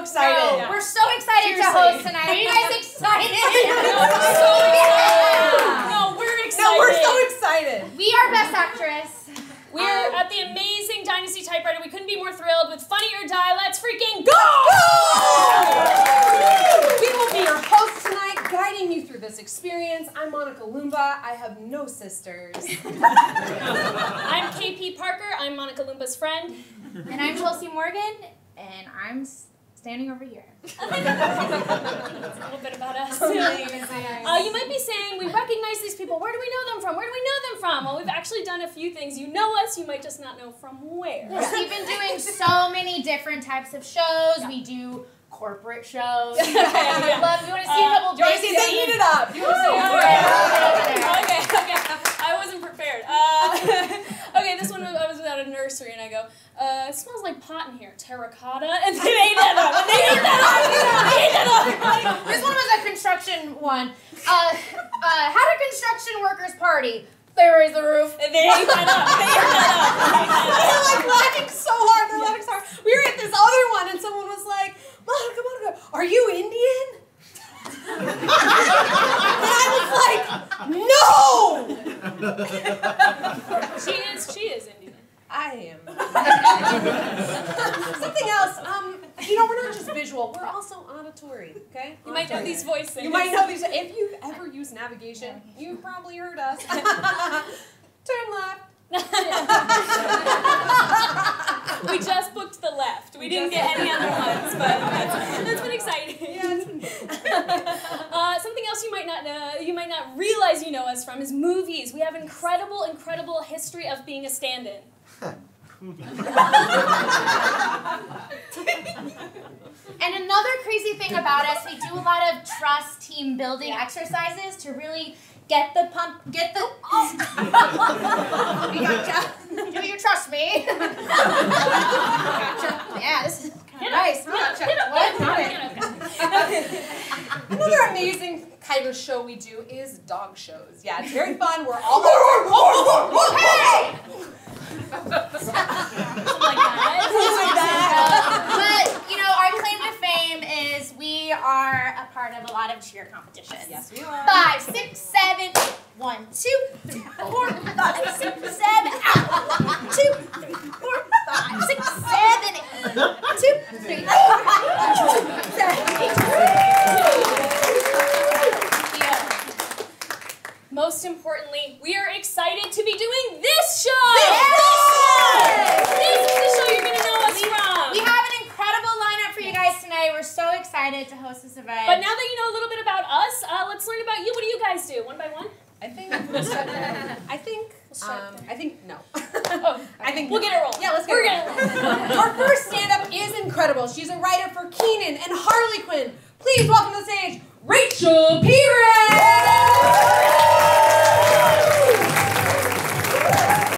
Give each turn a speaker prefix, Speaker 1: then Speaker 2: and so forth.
Speaker 1: excited.
Speaker 2: No,
Speaker 3: Yeah.
Speaker 2: We're so excited to host tonight. Are you guys excited?
Speaker 3: No, we're so excited.
Speaker 1: No, we're so excited.
Speaker 2: We are Best Actress.
Speaker 3: We're
Speaker 1: Um,
Speaker 3: at the amazing Dynasty Typewriter. We couldn't be more thrilled with Funny or Die. Let's freaking go!
Speaker 1: We will be your hosts tonight, guiding you through this experience. I'm Monica Lumba. I have no sisters.
Speaker 3: I'm KP Parker. I'm Monica Lumba's friend.
Speaker 2: And I'm Chelsea Morgan, and I'm standing over here.
Speaker 3: A little bit about us. Uh, you might be saying, we recognize these people. Where do we know them from? Where do we know them from? Well, we've actually done a few things. You know us, you might just not know from where.
Speaker 2: Yes, we've been doing so many different types of shows. We do corporate shows. we love. We want to see a
Speaker 3: Uh,
Speaker 2: couple
Speaker 1: Do you want to see they heat it up? You want to see
Speaker 3: Woo!
Speaker 1: it
Speaker 3: okay, okay. I wasn't prepared. Uh, okay, this one I was at a nursery and I go, uh, it smells like pot in here, terracotta, and they ate that up. And they ate that up. They ate that up.
Speaker 2: This one was a construction one. Uh, uh, had a construction workers party. They raised the roof.
Speaker 3: And they ate that up. They ate that up.
Speaker 1: They're like laughing so hard. They're laughing so hard. We were at this other one, and someone was like, "Monica, Monica, are you Indian?" and I was like, "No."
Speaker 3: She is. She is Indian.
Speaker 1: I am. Something else. Um, you know, we're not just visual. We're also auditory. Okay.
Speaker 3: You might know these voices.
Speaker 1: You might know these. If you've ever used navigation, you've probably heard us. Turn left.
Speaker 3: we just booked the left. We didn't get any other ones, but that's, that's been exciting. uh, something else you might not know, you might not realize you know us from is movies. We have incredible, incredible history of being a stand-in.
Speaker 2: And another crazy thing about us, we do a lot of trust team building exercises to really get the pump, get the. Oh. gotcha. Do you trust me? gotcha. Yeah, this is kind of nice. Gotcha. What?
Speaker 1: Another amazing kind of show we do is dog shows. Yeah, it's very fun. We're all about
Speaker 2: Hey!
Speaker 3: Something like that.
Speaker 2: but you know, our claim to fame is we are a part of a lot of cheer competitions.
Speaker 1: Yes, we are.
Speaker 2: Five, six, seven, eight. One, two, three, four, five, six, seven, out. One, two, three, four, five, six, seven, eight. One, two, three, four, five, six, seven, eight.
Speaker 3: Most importantly, we are excited to be doing this show.
Speaker 2: Yes!
Speaker 3: This is the show you're gonna know us from.
Speaker 2: We have an incredible lineup for you guys tonight. We're so excited to host this event.
Speaker 3: But now that you know a little bit about us, uh, let's learn about you. What do you guys do? One by one?
Speaker 1: I think. I think. Um, I think no.
Speaker 3: Oh,
Speaker 1: I think
Speaker 3: we'll
Speaker 1: no.
Speaker 3: get it rolling.
Speaker 1: Yeah, let's get
Speaker 3: We're
Speaker 1: it
Speaker 3: gonna
Speaker 1: rolling. Our first stand-up is incredible. She's a writer for Kenan and Harley Quinn. Please welcome to the stage, Rachel Pires.